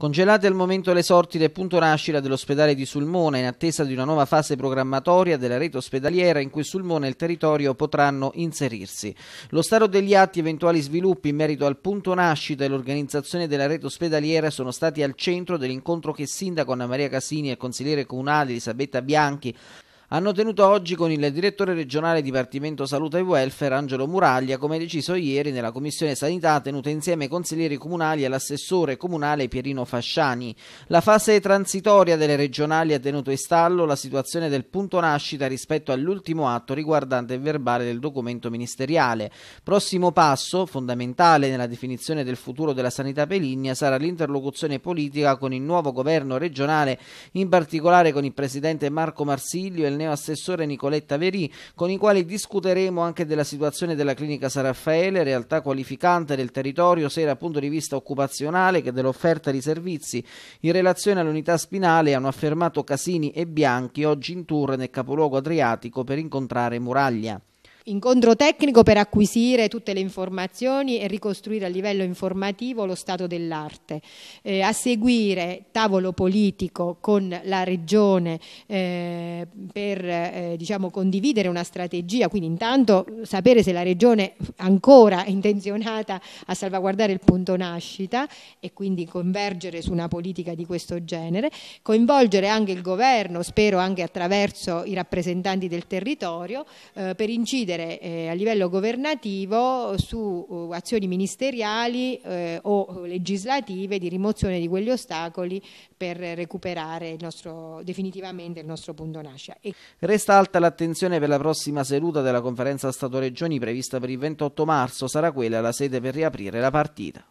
Congelate al momento le sorti del punto nascita dell'ospedale di Sulmona in attesa di una nuova fase programmatoria della rete ospedaliera in cui Sulmona e il territorio potranno inserirsi. Lo stato degli atti e eventuali sviluppi in merito al punto nascita e l'organizzazione della rete ospedaliera sono stati al centro dell'incontro che sindaco Anna Maria Casini e il consigliere comunale Elisabetta Bianchi hanno tenuto oggi con il direttore regionale Dipartimento Salute e Welfare Angelo Muraglia, come deciso ieri nella Commissione Sanità tenuta insieme ai consiglieri comunali e all'assessore comunale Pierino Fasciani. La fase transitoria delle regionali ha tenuto in stallo la situazione del punto nascita rispetto all'ultimo atto riguardante il verbale del documento ministeriale. Prossimo passo, fondamentale nella definizione del futuro della sanità peligna, sarà l'interlocuzione politica con il nuovo governo regionale, in particolare con il presidente Marco Marsiglio e il neoassessore Nicoletta Verì, con i quali discuteremo anche della situazione della clinica San Raffaele, realtà qualificante del territorio sia dal punto di vista occupazionale che dell'offerta di servizi in relazione all'unità spinale, hanno affermato Casini e Bianchi oggi in tour nel capoluogo adriatico per incontrare Muraglia. Incontro tecnico per acquisire tutte le informazioni e ricostruire a livello informativo lo stato dell'arte. Eh, a seguire tavolo politico con la Regione eh, per eh, diciamo, condividere una strategia, quindi intanto sapere se la Regione ancora è intenzionata a salvaguardare il punto nascita e quindi convergere su una politica di questo genere, coinvolgere anche il governo, spero anche attraverso i rappresentanti del territorio, eh, per incidere incidere eh, a livello governativo su uh, azioni ministeriali eh, o legislative di rimozione di quegli ostacoli per recuperare il nostro, definitivamente il nostro punto nascita. E... Resta alta l'attenzione per la prossima seduta della conferenza Stato-Regioni prevista per il 28 marzo, sarà quella la sede per riaprire la partita.